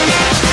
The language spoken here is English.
Thank